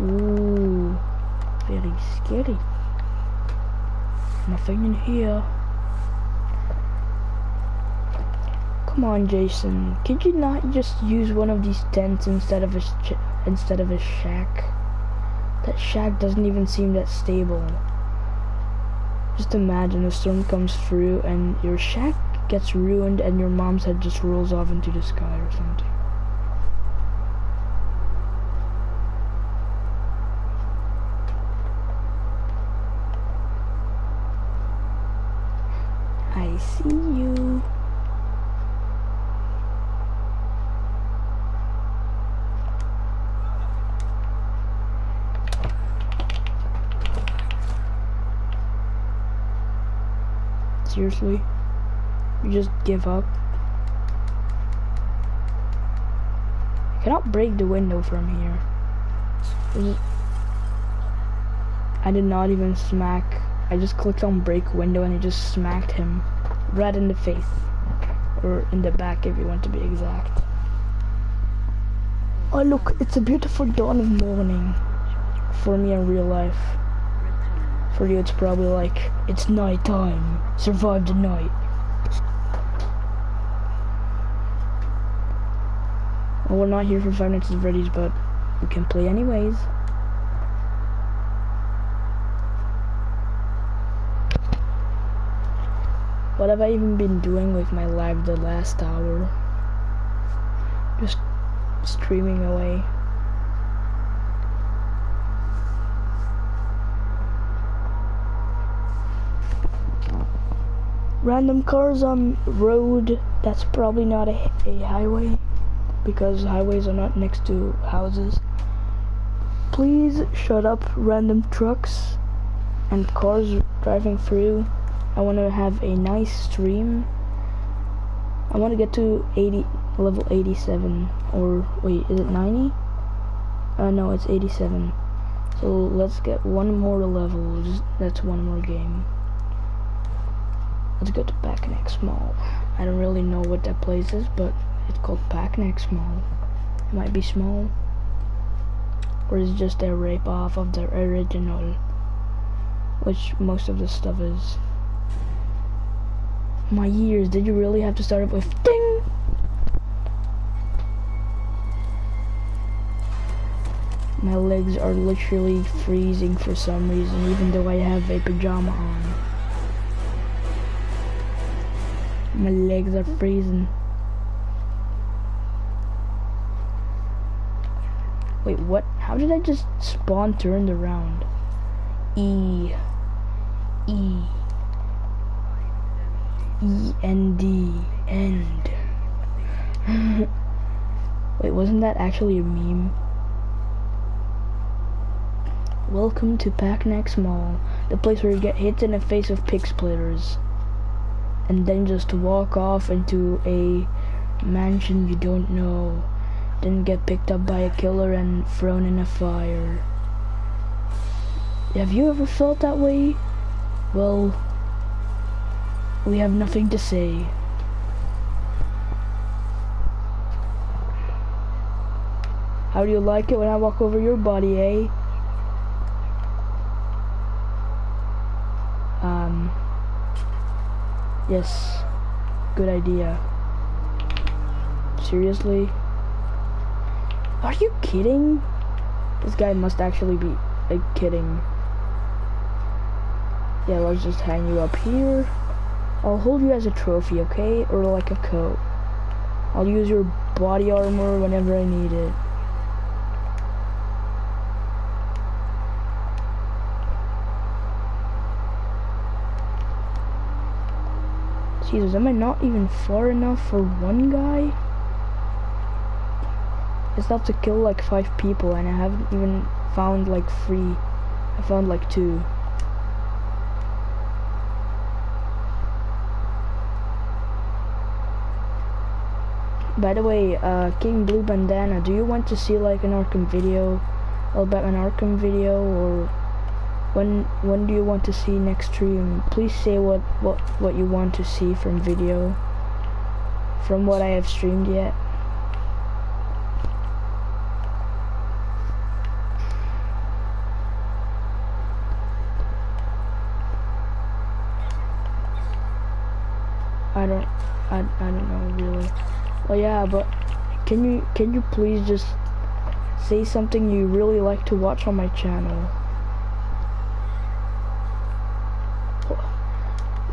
Ooh, very scary. Nothing in here. Come on, Jason. Could you not just use one of these tents instead of a instead of a shack? That shack doesn't even seem that stable. Just imagine a storm comes through and your shack gets ruined and your mom's head just rolls off into the sky or something. I see you. Seriously? You just give up? I cannot break the window from here. I did not even smack. I just clicked on break window and it just smacked him right in the face. Or in the back if you want to be exact. Oh look, it's a beautiful dawn of morning. for me in real life. For you, it's probably like, it's night time. Survive the night. Well, we're not here for Five Nights at Freddy's, but we can play anyways. What have I even been doing with my life the last hour? Just streaming away. Random cars on road, that's probably not a, a highway because highways are not next to houses. Please shut up random trucks and cars driving through. I want to have a nice stream. I want to get to 80, level 87, or wait, is it 90? Uh, no, it's 87. So let's get one more level, just, that's one more game. Let's go to Packanack Small. I don't really know what that place is, but it's called Packanack Small. It might be small. Or is it just a rape off of the original? Which most of the stuff is. My ears, did you really have to start it with ding? My legs are literally freezing for some reason, even though I have a pajama on. My legs are freezing. Wait, what? How did I just spawn turned around? E. E. E-N-D. End. [LAUGHS] Wait, wasn't that actually a meme? Welcome to Packanack Small, the place where you get hit in the face with pig splitters. And then just walk off into a mansion you don't know. Then get picked up by a killer and thrown in a fire. Have you ever felt that way? Well, we have nothing to say. How do you like it when I walk over your body, eh? Um, yes, good idea. Seriously? Are you kidding? This guy must actually be like kidding. Yeah, let's just hang you up here. I'll hold you as a trophy, okay? Or like a coat. I'll use your body armor whenever I need it. Jesus, am I not even far enough for one guy? It's not to kill like five people and I haven't even found like three. I found like two. By the way, uh, King Blue Bandana, do you want to see like an Arkham video, a Batman Arkham video, or when when do you want to see next stream? Please say what what what you want to see from video, from what I have streamed yet. I don't, I, I don't know really. Well, yeah, but can you can you please just say something you really like to watch on my channel?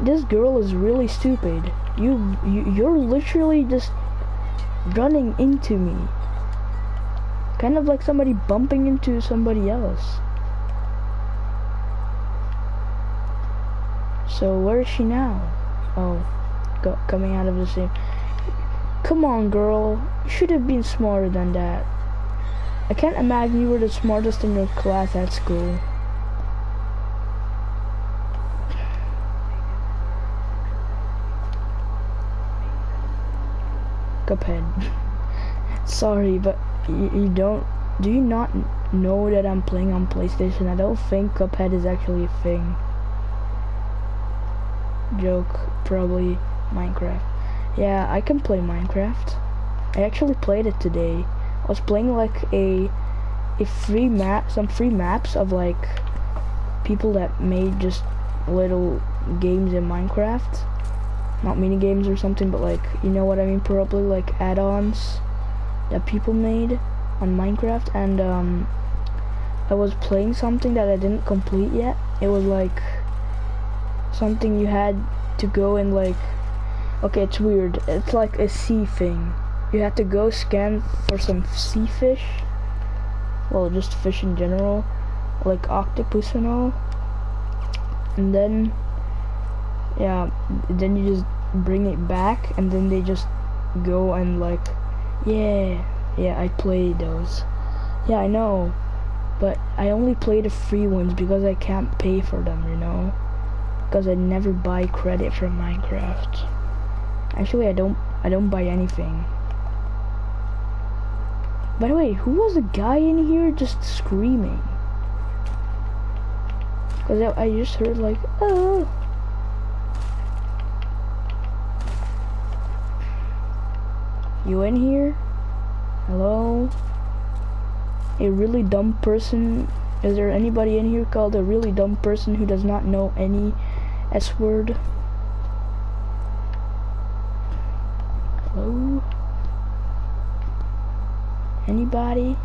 This girl is really stupid. You, you you're literally just running into me. Kind of like somebody bumping into somebody else. So where is she now? Oh, go, coming out of the same. Come on, girl. You should have been smarter than that. I can't imagine you were the smartest in your class at school. Cuphead. [LAUGHS] Sorry, but you, you don't... Do you not know that I'm playing on PlayStation? I don't think Cuphead is actually a thing. Joke, probably Minecraft. Yeah, I can play Minecraft. I actually played it today. I was playing like a a free map, some free maps of like people that made just little games in Minecraft. Not mini games or something, but like, you know what I mean? Probably like add-ons that people made on Minecraft. And um, I was playing something that I didn't complete yet. It was like something you had to go and like, okay, it's weird. It's like a sea thing. You had to go scan for some sea fish. Well, just fish in general, like octopus and all. And then yeah then you just bring it back and then they just go and like yeah yeah I played those. Yeah I know but I only play the free ones because I can't pay for them you know? Because I never buy credit from Minecraft. Actually I don't I don't buy anything. By the way who was the guy in here just screaming? Because I, I just heard like oh You in here? Hello? A really dumb person? Is there anybody in here called a really dumb person who does not know any S word? Hello? Anybody?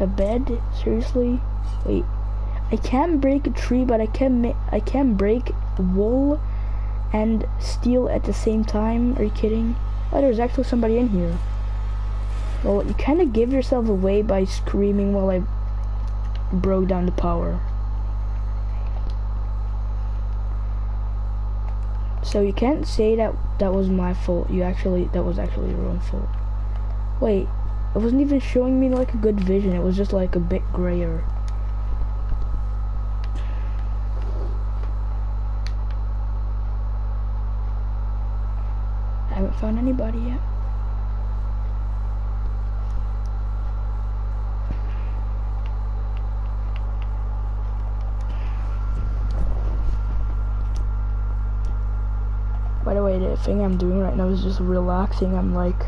A bed? Seriously? Wait. I can't break a tree, but I can not I can break wool and steal at the same time? Are you kidding? Oh, there's actually somebody in here. Well, you kind of give yourself away by screaming while I broke down the power. So you can't say that that was my fault. You actually, that was actually your own fault. Wait, it wasn't even showing me like a good vision. It was just like a bit grayer. Found anybody yet. By the way, the thing I'm doing right now is just relaxing. I'm like,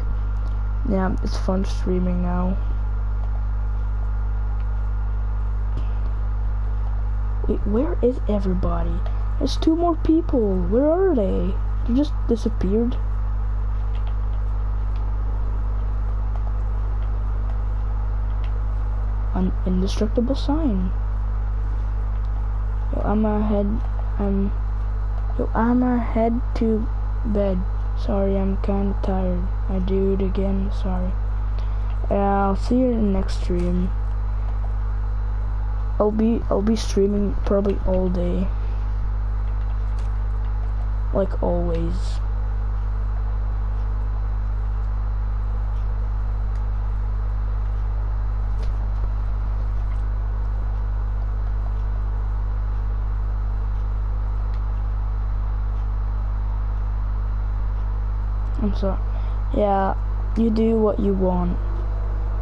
yeah, it's fun streaming now. Wait, where is everybody? There's two more people. Where are they? They just disappeared. An indestructible sign. Yo, I'ma head, um, yo, I'ma head to bed. Sorry, I'm kinda tired. I do it again, sorry. I'll see you in the next stream. I'll be, I'll be streaming probably all day. Like always. I'm sorry. Yeah, you do what you want.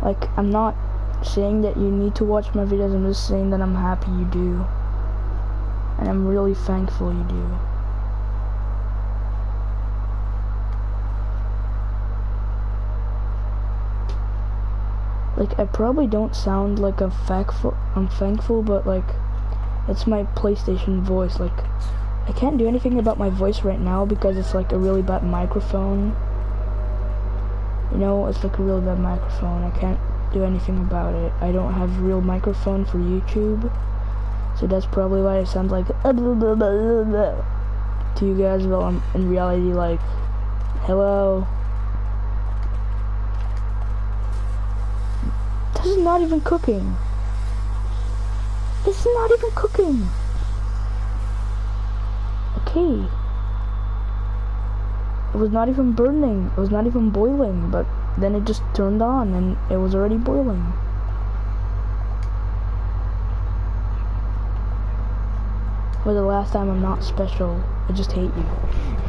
Like, I'm not saying that you need to watch my videos, I'm just saying that I'm happy you do. And I'm really thankful you do. Like, I probably don't sound like a thankful, I'm thankful, but like, it's my PlayStation voice. Like, I can't do anything about my voice right now because it's like a really bad microphone. You know, it's like a really bad microphone. I can't do anything about it. I don't have real microphone for YouTube. So that's probably why I sound like [LAUGHS] to you guys, but I'm in reality like, hello. This is not even cooking. This is not even cooking okay. It was not even burning. It was not even boiling, but then it just turned on and it was already boiling. For the last time, I'm not special. I just hate you.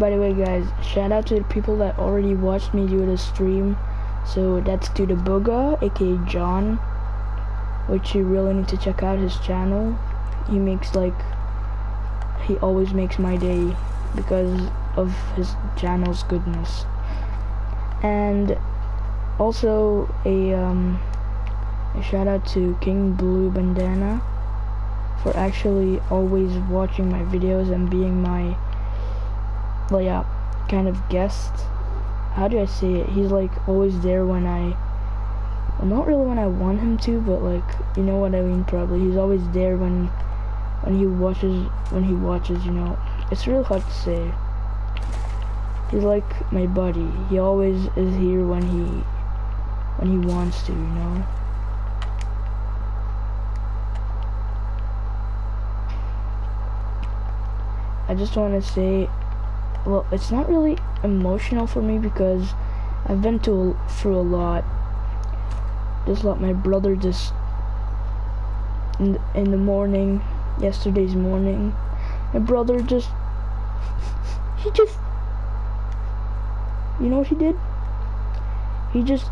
By the way, guys, shout out to the people that already watched me do the stream. So that's to the Booga, aka John, which you really need to check out his channel. He makes like, he always makes my day because of his channel's goodness. And also a um, a shout out to King Blue Bandana for actually always watching my videos and being my well yeah kind of guest. How do I say it? He's like always there when I well not really when I want him to but like you know what I mean probably. He's always there when when he watches when he watches you know. It's really hard to say. He's like my buddy. He always is here when he when he wants to you know. I just want to say, well, it's not really emotional for me because I've been to through a lot. Just like my brother just in the, in the morning, yesterday's morning, my brother just he just you know what he did? He just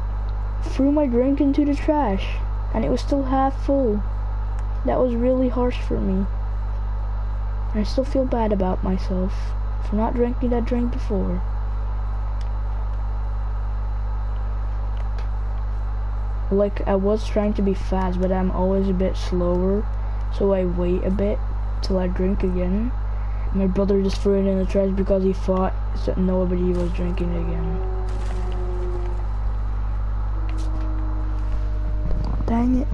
threw my drink into the trash and it was still half full. That was really harsh for me. I still feel bad about myself for not drinking that drink before. Like, I was trying to be fast, but I'm always a bit slower, so I wait a bit till I drink again. My brother just threw it in the trash because he thought that nobody was drinking again. Dang it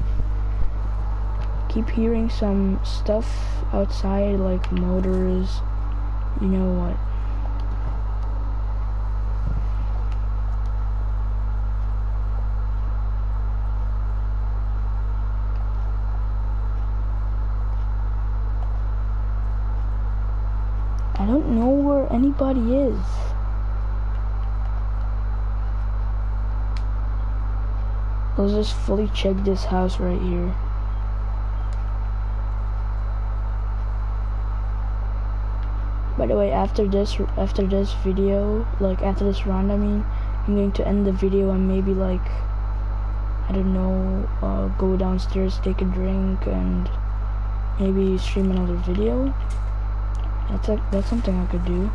keep hearing some stuff outside, like motors, you know what. I don't know where anybody is. Let's just fully check this house right here. By the way, after this, after this video, like after this round, I mean, I'm going to end the video and maybe like, I don't know, uh, go downstairs, take a drink, and maybe stream another video. That's like that's something I could do.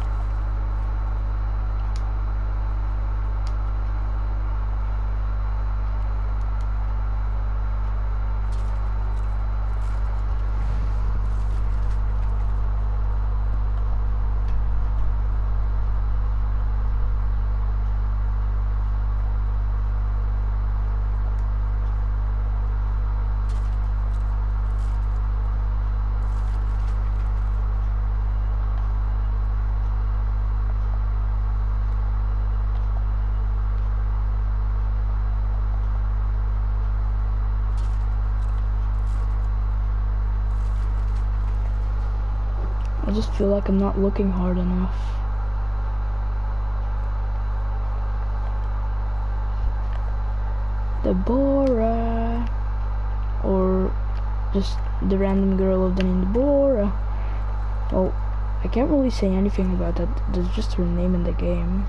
Feel like I'm not looking hard enough. Deborah. Or just the random girl of the name Deborah. Oh, well, I can't really say anything about that. That's just her name in the game.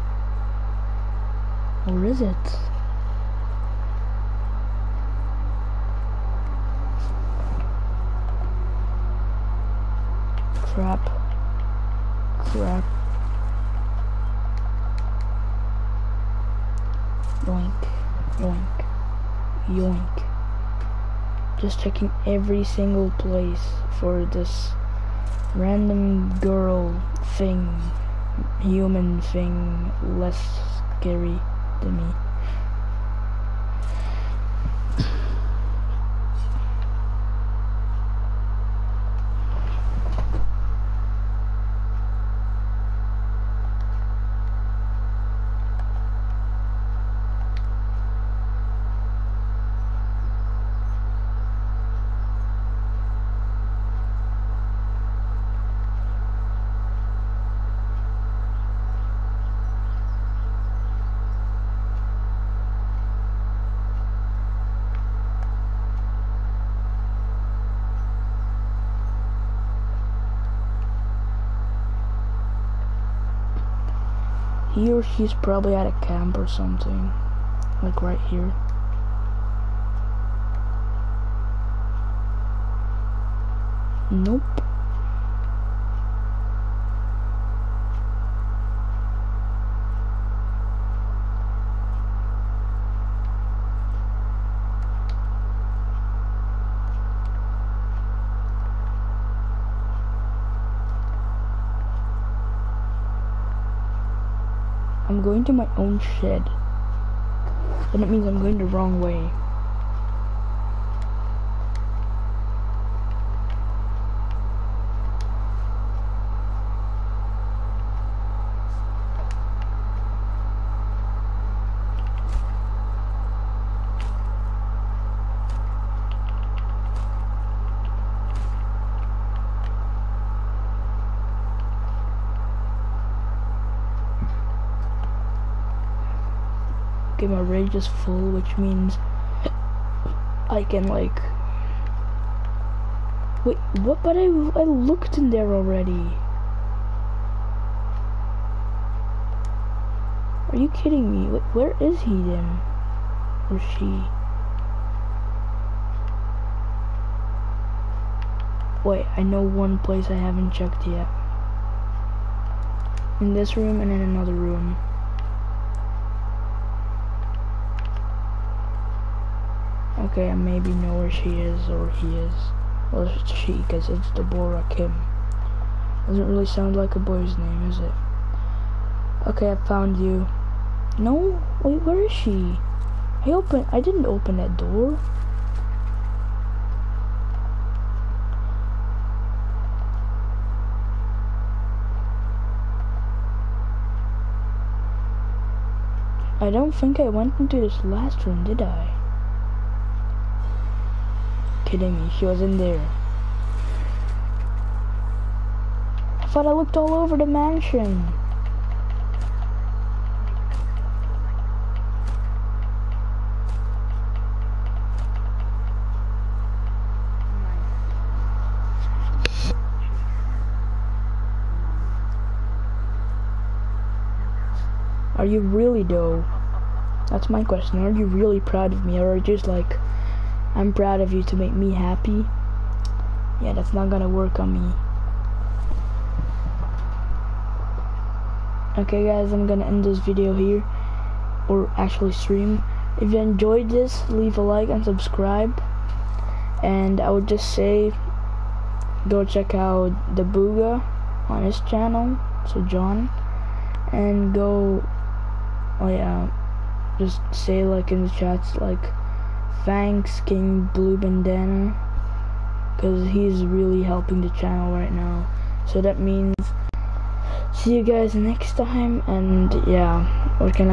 Or is it? crap. Crap. Yoink. Yoink. Yoink. Just checking every single place for this random girl thing, human thing, less scary than me. He or she's probably at a camp or something. Like right here. Nope. I'm going to my own shed. Then it means I'm going the wrong way. Okay, my rage is full, which means I can like. Wait, what? But I I looked in there already. Are you kidding me? Wait, where is he then? Or she? Wait, I know one place I haven't checked yet. In this room and in another room. Okay, I maybe know where she is or he is. Well, it's she, because it's Deborah Kim. Doesn't really sound like a boy's name, is it? Okay, I found you. No? Wait, where is she? I open. I didn't open that door. I don't think I went into this last room, did I? Kidding me. She was in there. I thought I looked all over the mansion. Are you really though? That's my question. Are you really proud of me or are you just like I'm proud of you to make me happy. Yeah, that's not gonna work on me. Okay guys, I'm gonna end this video here. Or actually stream. If you enjoyed this, leave a like and subscribe. And I would just say, go check out the Booga on his channel, so John. And go, oh yeah, just say like in the chats like, thanks King Blue Bandana because he's really helping the channel right now. So that means see you guys next time and yeah, what can I